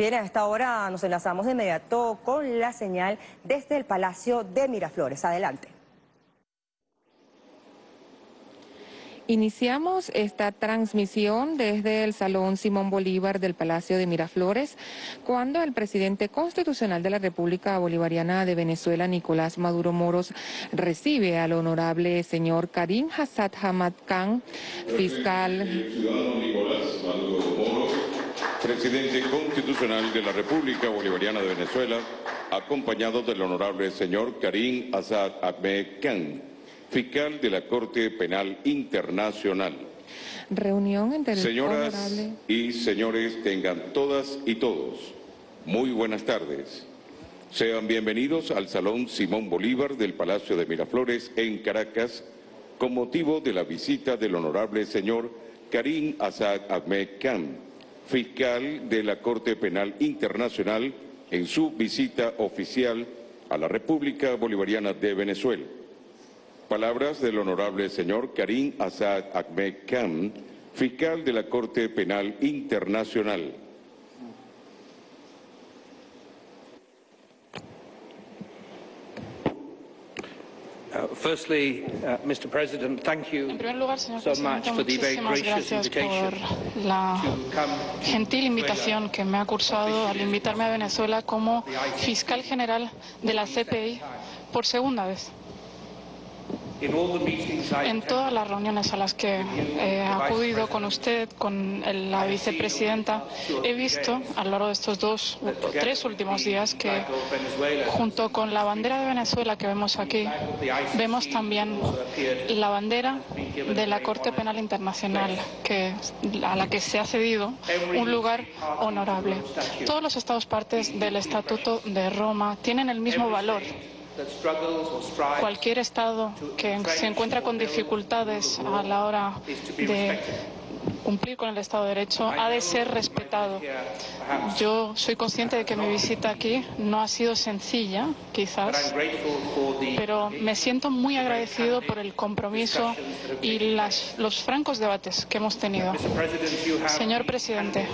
Bien, a esta hora nos enlazamos de inmediato con la señal desde el Palacio de Miraflores. Adelante. Iniciamos esta transmisión desde el Salón Simón Bolívar del Palacio de Miraflores, cuando el presidente constitucional de la República Bolivariana de Venezuela, Nicolás Maduro Moros, recibe al honorable señor Karim Hassad Hamad Khan, fiscal. Presidente constitucional de la República Bolivariana de Venezuela, acompañado del honorable señor Karim Assad Ahmed Khan fiscal de la Corte Penal Internacional. Reunión entre el Señoras y señores, tengan todas y todos muy buenas tardes. Sean bienvenidos al Salón Simón Bolívar del Palacio de Miraflores en Caracas con motivo de la visita del honorable señor Karim Assad Ahmed Khan, fiscal de la Corte Penal Internacional en su visita oficial a la República Bolivariana de Venezuela. Palabras del honorable señor Karim Assad Ahmed Khan, fiscal de la Corte Penal Internacional. En primer lugar, señor so presidente, much for the very muchísimas gracious gracias invitation por la gentil invitación que me ha cursado al invitarme a Venezuela como fiscal general de la CPI por segunda vez. En todas las reuniones a las que he acudido con usted, con la vicepresidenta, he visto a lo largo de estos dos, tres últimos días que junto con la bandera de Venezuela que vemos aquí, vemos también la bandera de la Corte Penal Internacional, que, a la que se ha cedido un lugar honorable. Todos los estados partes del Estatuto de Roma tienen el mismo valor. Cualquier Estado que se encuentra con dificultades a la hora de cumplir con el Estado de Derecho ha de ser respetado. Yo soy consciente de que mi visita aquí no ha sido sencilla, quizás, pero me siento muy agradecido por el compromiso y las- los francos debates que hemos tenido. Señor presidente,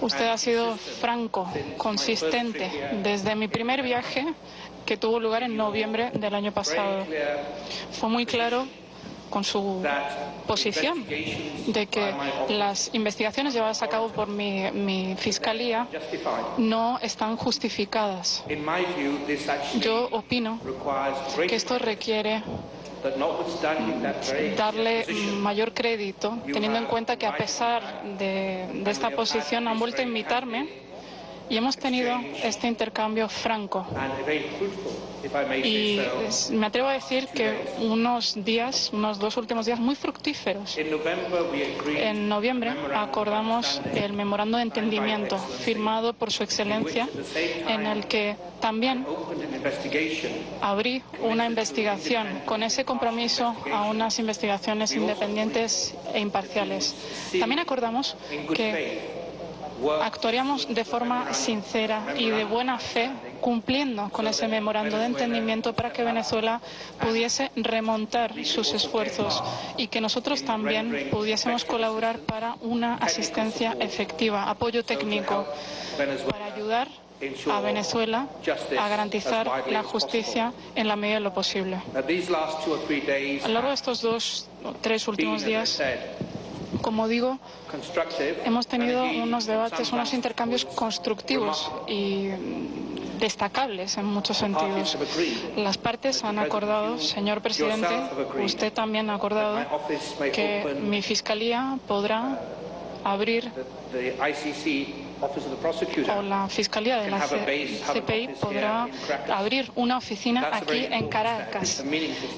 usted ha sido franco, consistente desde mi primer viaje que tuvo lugar en noviembre del año pasado. Fue muy claro con su posición de que las investigaciones llevadas a cabo por mi, fiscalía no están justificadas. Yo opino que esto requiere darle mayor crédito, teniendo en cuenta que a pesar de esta posición han vuelto a invitarme y hemos tenido este intercambio franco. Y me atrevo a decir que unos días, unos dos últimos días muy fructíferos. En noviembre acordamos el memorando de entendimiento firmado por Su Excelencia, en el que también abrí una investigación con ese compromiso a unas investigaciones independientes e imparciales. También acordamos que actuaríamos de forma sincera y de buena fe cumpliendo con ese memorando de entendimiento para que Venezuela pudiese remontar sus esfuerzos y que nosotros también pudiésemos colaborar para una asistencia efectiva, apoyo técnico para ayudar a Venezuela a garantizar la justicia en la medida de lo posible. A lo largo de estos dos o tres últimos días, como digo, hemos tenido unos debates, unos intercambios constructivos y destacables en muchos sentidos. Las partes han acordado, señor presidente, usted también ha acordado que mi fiscalía podrá abrir o la Fiscalía de la CPI podrá abrir una oficina aquí en Caracas.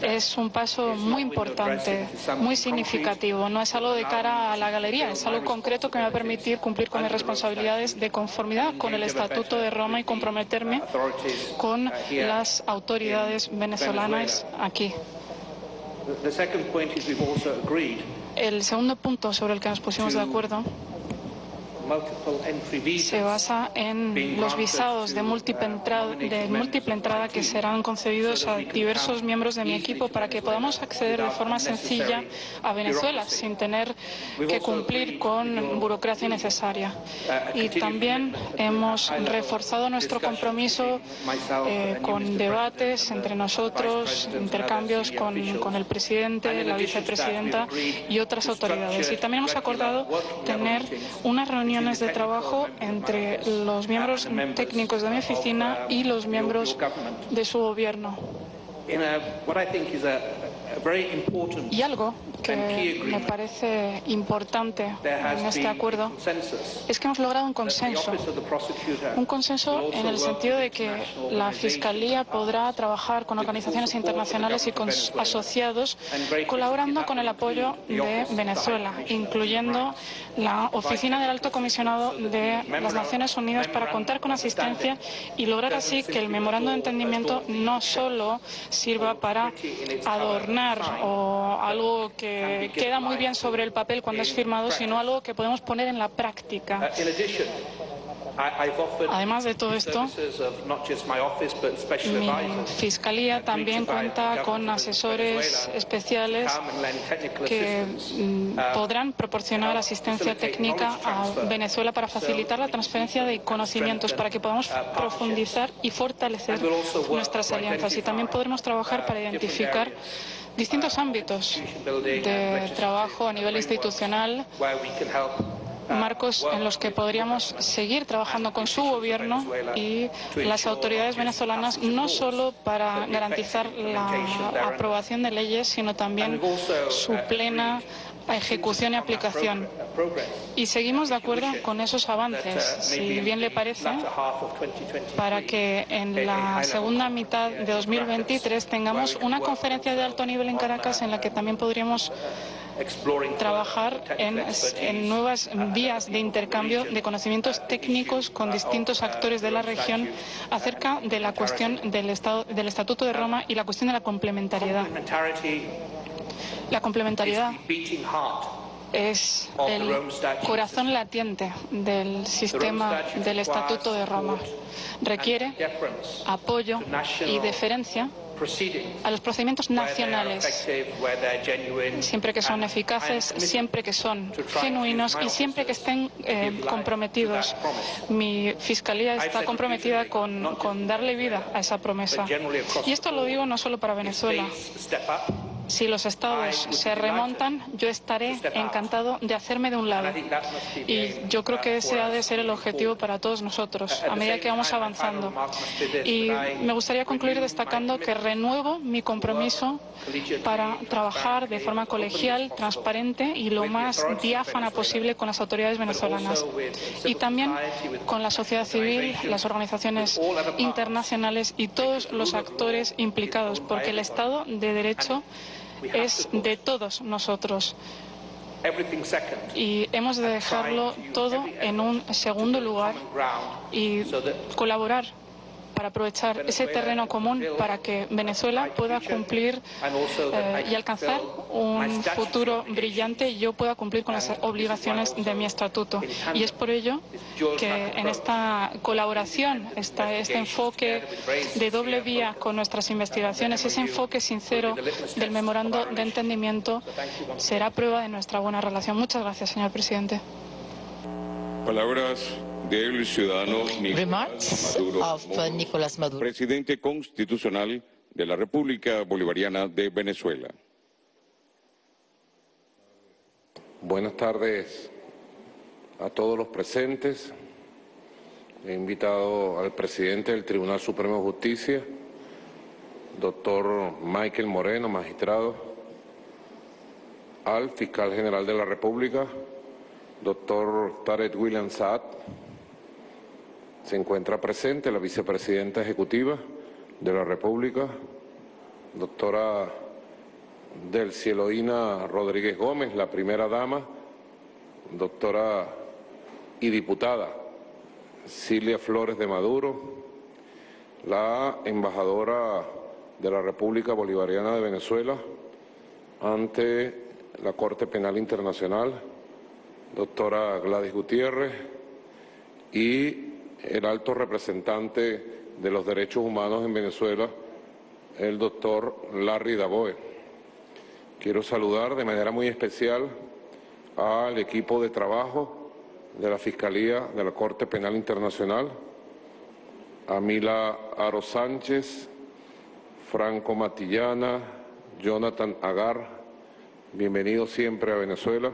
Es un paso muy importante, muy significativo. No es algo de cara a la galería, es algo concreto que me va a permitir cumplir con mis responsabilidades de conformidad con el Estatuto de Roma y comprometerme con uh, las autoridades venezolanas aquí. El segundo punto sobre el que nos pusimos de acuerdo. Se basa en los visados de múltiple, entrada, de múltiple entrada que serán concedidos a diversos miembros de mi equipo para que podamos acceder de forma sencilla a Venezuela sin tener que cumplir con burocracia innecesaria. Y también hemos reforzado nuestro compromiso eh, con debates entre nosotros, intercambios con, con el presidente, la vicepresidenta y otras autoridades. Y también hemos acordado tener unas reuniones de trabajo entre los miembros técnicos de mi oficina y los miembros de su gobierno. Y algo que me parece importante en este acuerdo es que hemos logrado un consenso. Un consenso en el sentido de que la Fiscalía podrá trabajar con organizaciones internacionales y con asociados colaborando con el apoyo de Venezuela, incluyendo la Oficina del Alto Comisionado de las Naciones Unidas para contar con asistencia y lograr así que el memorando de entendimiento no solo sirva para adornar o algo que queda muy bien sobre el papel cuando es firmado, sino algo que podemos poner en la práctica. Uh, Además de todo esto, Mi fiscalía también cuenta con asesores especiales que mm, Uh, podrán proporcionar asistencia técnica a Venezuela para facilitar la transferencia de conocimientos, para que podamos profundizar y fortalecer nuestras alianzas. Y también podremos trabajar para identificar distintos ámbitos de trabajo a nivel institucional marcos en los que podríamos seguir trabajando con su gobierno y las autoridades venezolanas, no solo para garantizar la aprobación de leyes, sino también su plena ejecución y aplicación. Y seguimos de acuerdo con esos avances, si bien le parece, Latter half of 2023, para que en la segunda mitad de 2023 tengamos una conferencia de alto nivel en Caracas en la que también podríamos trabajar en, en nuevas vías de intercambio de conocimientos técnicos con distintos actores de la región acerca de la cuestión del, estado, del Estatuto de Roma y la cuestión de la complementariedad. La complementariedad es el corazón latiente del sistema del Estatuto de Roma. Requiere apoyo y deferencia a los procedimientos nacionales siempre que son eficaces, siempre que son genuinos y siempre que estén eh, comprometidos. Mi fiscalía está comprometida con, con darle vida a esa promesa. Y esto lo digo no solo para Venezuela. Si los estados se remontan, yo estaré encantado de hacerme de un lado. Y yo creo que ese ha de ser el objetivo para todos nosotros a medida que vamos avanzando. Y me gustaría concluir destacando que renuevo mi compromiso para trabajar de forma colegial, transparente y lo más diáfana posible con las autoridades venezolanas. Y también con la sociedad civil, las organizaciones internacionales y todos los actores implicados, porque el Estado de Derecho es de todos nosotros. Y hemos de dejarlo todo en un segundo lugar y colaborar para aprovechar ese terreno común para que Venezuela pueda cumplir eh, y alcanzar un futuro brillante y yo pueda cumplir con las obligaciones de mi estatuto. Y es por ello que en esta colaboración, esta, este enfoque de doble vía con nuestras investigaciones, ese enfoque sincero del memorando de entendimiento será prueba de nuestra buena relación. Muchas gracias, señor presidente. Palabras del ciudadano Nicolás Maduro of uh, Nicolás Maduro. presidente constitucional de la República Bolivariana de Venezuela. Buenas tardes a todos los presentes. He invitado al presidente del Tribunal Supremo de Justicia, doctor Michael Moreno, magistrado, al fiscal general de la República, doctor Tarek William Saad. Se encuentra presente la vicepresidenta ejecutiva de la República, doctora del Cieloína Rodríguez Gómez, la primera dama, doctora y diputada Cilia Flores de Maduro, la embajadora de la República Bolivariana de Venezuela ante la Corte Penal Internacional, doctora Gladys Gutiérrez, y el alto representante de los derechos humanos en Venezuela, el doctor Larry Daboe. Quiero saludar de manera muy especial al equipo de trabajo de la Fiscalía de la Corte Penal Internacional, a Mila Aro Sánchez, Franco Matillana, Jonathan Agar, bienvenido siempre a Venezuela,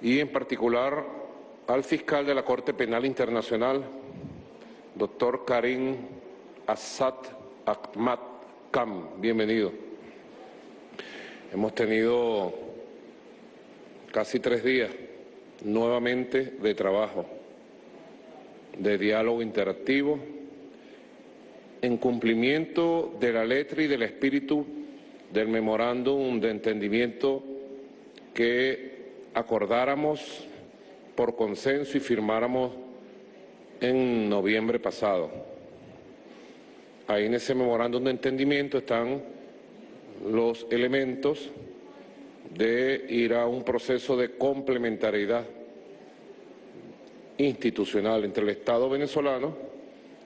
y en particular al fiscal de la Corte Penal Internacional, doctor Karim Assad Ahmad Kam, bienvenido. Hemos tenido casi tres días nuevamente de trabajo, de diálogo interactivo, en cumplimiento de la letra y del espíritu del memorándum de entendimiento que acordáramos por consenso y firmáramos en noviembre pasado. Ahí en ese memorándum de entendimiento están los elementos de ir a un proceso de complementariedad institucional entre el Estado venezolano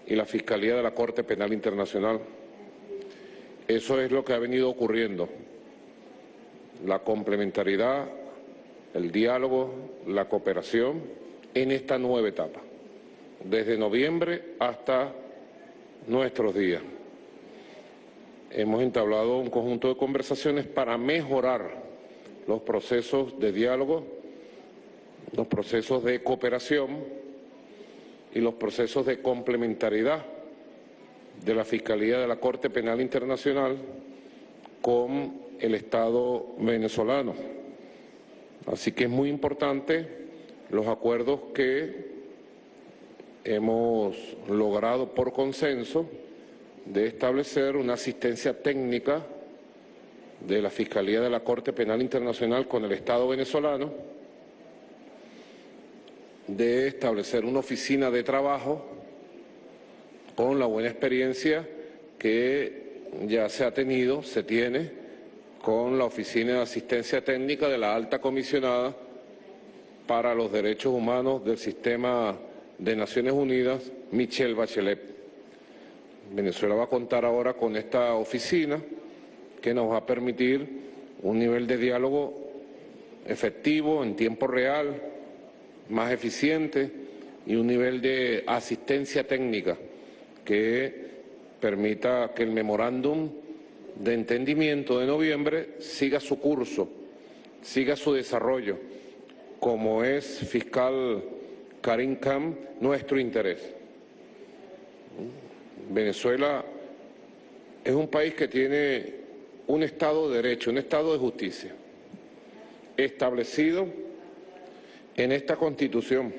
y la Fiscalía de la Corte Penal Internacional. Eso es lo que ha venido ocurriendo. La complementariedad, el diálogo, la cooperación en esta nueva etapa, desde noviembre hasta nuestros días. Hemos entablado un conjunto de conversaciones para mejorar los procesos de diálogo, los procesos de cooperación y los procesos de complementariedad de la Fiscalía de la Corte Penal Internacional con el Estado venezolano. Así que es muy importante los acuerdos que hemos logrado por consenso de establecer una asistencia técnica de la Fiscalía de la Corte Penal Internacional con el Estado venezolano, de establecer una oficina de trabajo con la buena experiencia que ya se ha tenido, se tiene, con la Oficina de Asistencia Técnica de la Alta Comisionada para los Derechos Humanos del Sistema de Naciones Unidas, Michelle Bachelet. Venezuela va a contar ahora con esta oficina que nos va a permitir un nivel de diálogo efectivo, en tiempo real, más eficiente y un nivel de asistencia técnica que permita que el memorándum de entendimiento de noviembre siga su curso, siga su desarrollo, como es fiscal Karim Khan nuestro interés. Venezuela es un país que tiene un Estado de Derecho, un Estado de Justicia, establecido en esta Constitución,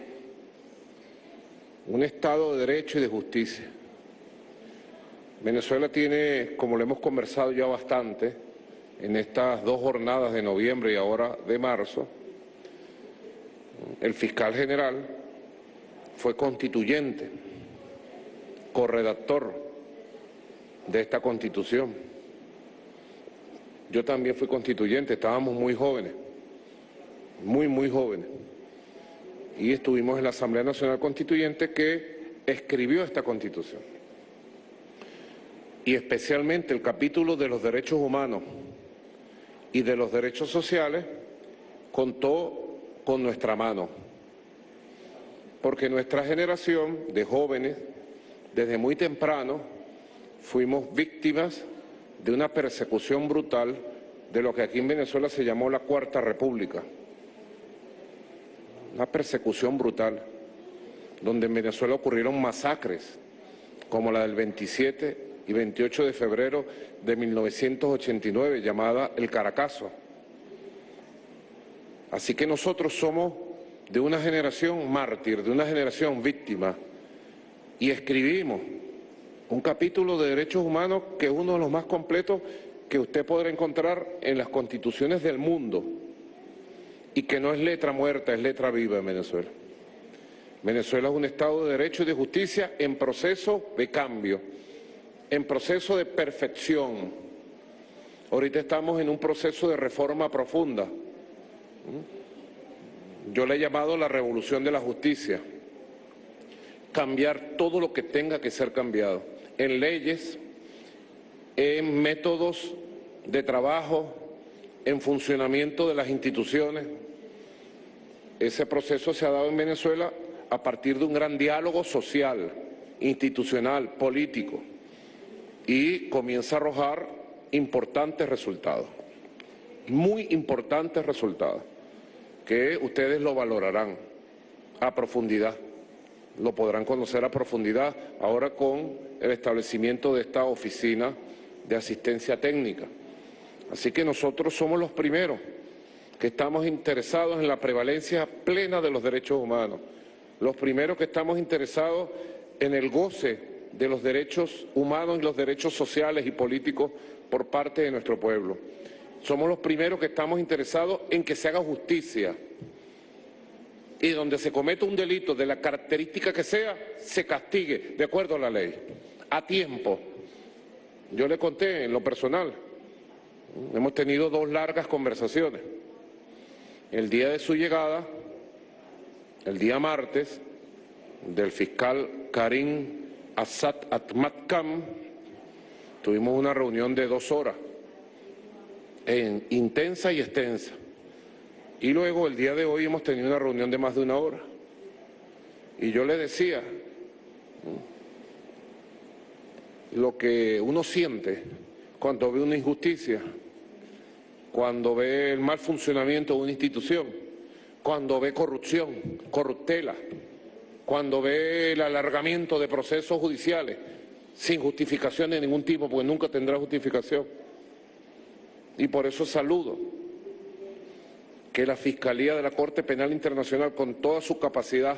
un Estado de Derecho y de Justicia. Venezuela tiene, como lo hemos conversado ya bastante, en estas dos jornadas de noviembre y ahora de marzo, el fiscal general fue constituyente, corredactor de esta Constitución. Yo también fui constituyente, estábamos muy jóvenes, muy, muy jóvenes. Y estuvimos en la Asamblea Nacional Constituyente que escribió esta Constitución. Y especialmente el capítulo de los derechos humanos y de los derechos sociales contó con nuestra mano. Porque nuestra generación de jóvenes, desde muy temprano, fuimos víctimas de una persecución brutal de lo que aquí en Venezuela se llamó la Cuarta República. Una persecución brutal, donde en Venezuela ocurrieron masacres, como la del 27 y 28 de febrero de 1989, llamada el Caracazo. Así que nosotros somos de una generación mártir, de una generación víctima, y escribimos un capítulo de derechos humanos que es uno de los más completos que usted podrá encontrar en las constituciones del mundo y que no es letra muerta, es letra viva en Venezuela. Venezuela es un Estado de Derecho y de Justicia en proceso de cambio, en proceso de perfección. Ahorita estamos en un proceso de reforma profunda. Yo le he llamado la revolución de la justicia. Cambiar todo lo que tenga que ser cambiado. En leyes, en métodos de trabajo, en funcionamiento de las instituciones. Ese proceso se ha dado en Venezuela a partir de un gran diálogo social, institucional, político, y comienza a arrojar importantes resultados, muy importantes resultados, que ustedes lo valorarán a profundidad, lo podrán conocer a profundidad ahora con el establecimiento de esta oficina de asistencia técnica. Así que nosotros somos los primeros que estamos interesados en la prevalencia plena de los derechos humanos, los primeros que estamos interesados en el goce de los derechos humanos y los derechos sociales y políticos por parte de nuestro pueblo. Somos los primeros que estamos interesados en que se haga justicia y donde se cometa un delito de la característica que sea, se castigue de acuerdo a la ley, a tiempo. Yo le conté en lo personal, Hemos tenido dos largas conversaciones. El día de su llegada, el día martes, del fiscal Karim Assad Atmatkam, tuvimos una reunión de dos horas, en, intensa y extensa. Y luego el día de hoy hemos tenido una reunión de más de una hora. Y yo le decía lo que uno siente cuando ve una injusticia cuando ve el mal funcionamiento de una institución, cuando ve corrupción, corruptela, cuando ve el alargamiento de procesos judiciales sin justificación de ningún tipo, porque nunca tendrá justificación. Y por eso saludo que la Fiscalía de la Corte Penal Internacional, con toda su capacidad,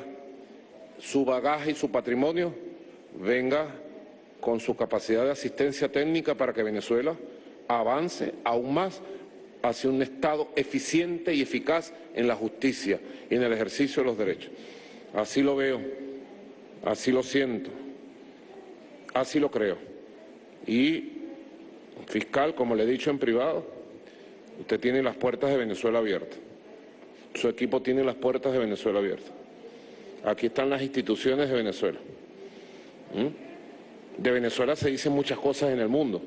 su bagaje y su patrimonio, venga con su capacidad de asistencia técnica para que Venezuela avance aún más hacia un Estado eficiente y eficaz en la justicia y en el ejercicio de los derechos. Así lo veo, así lo siento, así lo creo. Y, fiscal, como le he dicho en privado, usted tiene las puertas de Venezuela abiertas. Su equipo tiene las puertas de Venezuela abiertas. Aquí están las instituciones de Venezuela. ¿Mm? De Venezuela se dicen muchas cosas en el mundo.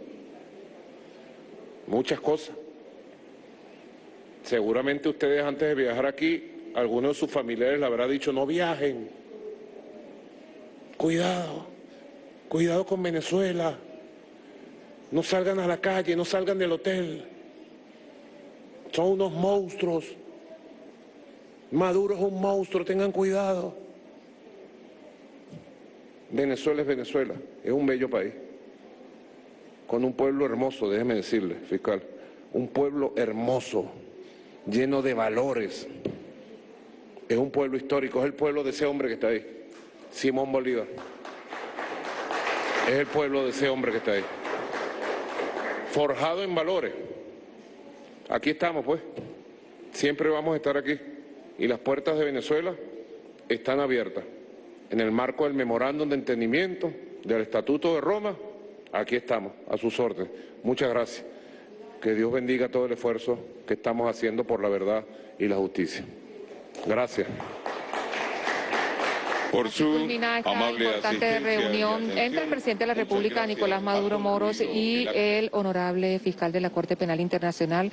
Muchas cosas. Seguramente ustedes antes de viajar aquí, algunos de sus familiares le habrá dicho, no viajen. Cuidado, cuidado con Venezuela. No salgan a la calle, no salgan del hotel. Son unos monstruos. Maduro es un monstruo, tengan cuidado. Venezuela es Venezuela, es un bello país, con un pueblo hermoso, déjeme decirle, fiscal, un pueblo hermoso lleno de valores. Es un pueblo histórico, es el pueblo de ese hombre que está ahí, Simón Bolívar. Es el pueblo de ese hombre que está ahí. Forjado en valores. Aquí estamos, pues. Siempre vamos a estar aquí. Y las puertas de Venezuela están abiertas. En el marco del memorándum de entendimiento, del Estatuto de Roma, aquí estamos, a sus órdenes. Muchas gracias. Que Dios bendiga todo el esfuerzo que estamos haciendo por la verdad y la justicia. Gracias. Por su Culmina esta amable importante reunión entre el presidente de la República, gracias Nicolás Maduro Moros, y el honorable fiscal de la Corte Penal Internacional,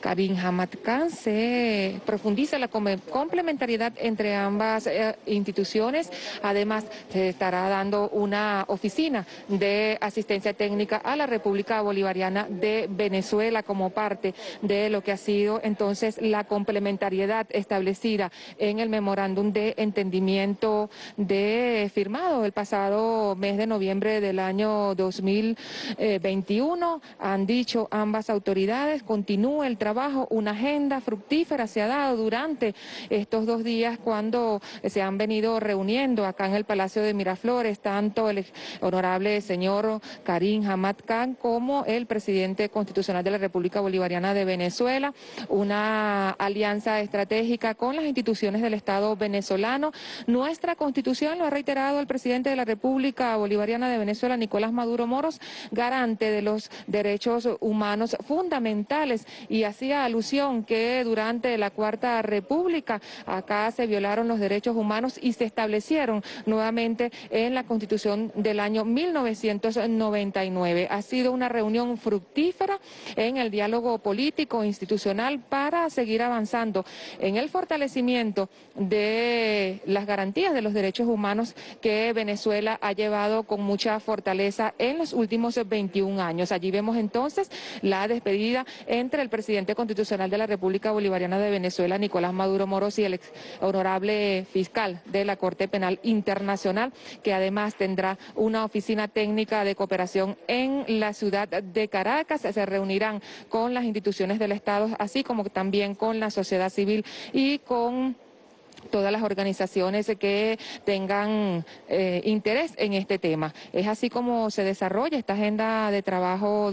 Karim Hamad Khan. Se profundiza la complementariedad entre ambas eh, instituciones. Además, se estará dando una oficina de asistencia técnica a la República Bolivariana de Venezuela como parte de lo que ha sido entonces la complementariedad establecida en el memorándum de entendimiento de firmado el pasado mes de noviembre del año 2021. Han dicho ambas autoridades, continúa el trabajo, una agenda fructífera se ha dado durante estos dos días cuando se han venido reuniendo acá en el Palacio de Miraflores, tanto el honorable señor Karim Hamad Khan como el presidente constitucional de la República Bolivariana de Venezuela, una alianza estratégica con las instituciones del Estado venezolano. Nuestra la Constitución, lo ha reiterado el presidente de la República Bolivariana de Venezuela, Nicolás Maduro Moros, garante de los derechos humanos fundamentales y hacía alusión que durante la Cuarta República acá se violaron los derechos humanos y se establecieron nuevamente en la Constitución del año 1999. Ha sido una reunión fructífera en el diálogo político institucional para seguir avanzando en el fortalecimiento de las garantías de los derechos humanos que Venezuela ha llevado con mucha fortaleza en los últimos 21 años. Allí vemos entonces la despedida entre el presidente constitucional de la República Bolivariana de Venezuela, Nicolás Maduro Moros, y el ex honorable fiscal de la Corte Penal Internacional, que además tendrá una oficina técnica de cooperación en la ciudad de Caracas. Se reunirán con las instituciones del Estado, así como también con la sociedad civil y con todas las organizaciones que tengan eh, interés en este tema. Es así como se desarrolla esta agenda de trabajo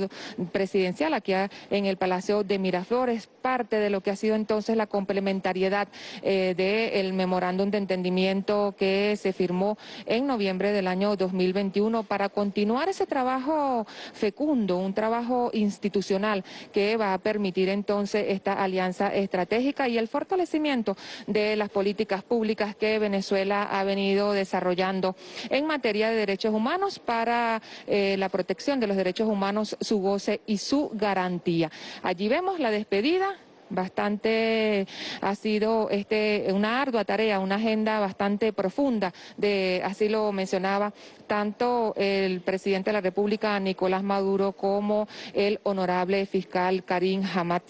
presidencial aquí en el Palacio de Miraflores, parte de lo que ha sido entonces la complementariedad eh, del memorándum de entendimiento que se firmó en noviembre del año 2021 para continuar ese trabajo fecundo, un trabajo institucional que va a permitir entonces esta alianza estratégica y el fortalecimiento de las políticas políticas públicas que Venezuela ha venido desarrollando en materia de derechos humanos para eh, la protección de los derechos humanos, su goce y su garantía. Allí vemos la despedida bastante ha sido este una ardua tarea, una agenda bastante profunda de así lo mencionaba tanto el presidente de la República Nicolás Maduro como el honorable fiscal Karim Hamad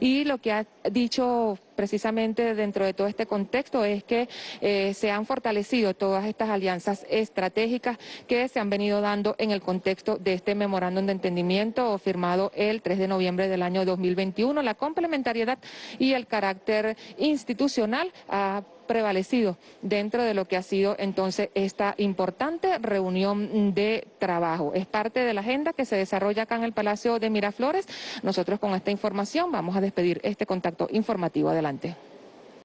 y lo que ha dicho precisamente dentro de todo este contexto es que eh, se han fortalecido todas estas alianzas estratégicas que se han venido dando en el contexto de este memorándum de entendimiento firmado el 3 de noviembre del año 2021. La complementariedad y el carácter institucional ha prevalecido dentro de lo que ha sido entonces esta importante reunión de trabajo. Es parte de la agenda que se desarrolla acá en el Palacio de Miraflores. Nosotros con esta información vamos a despedir este contacto informativo. Adelante.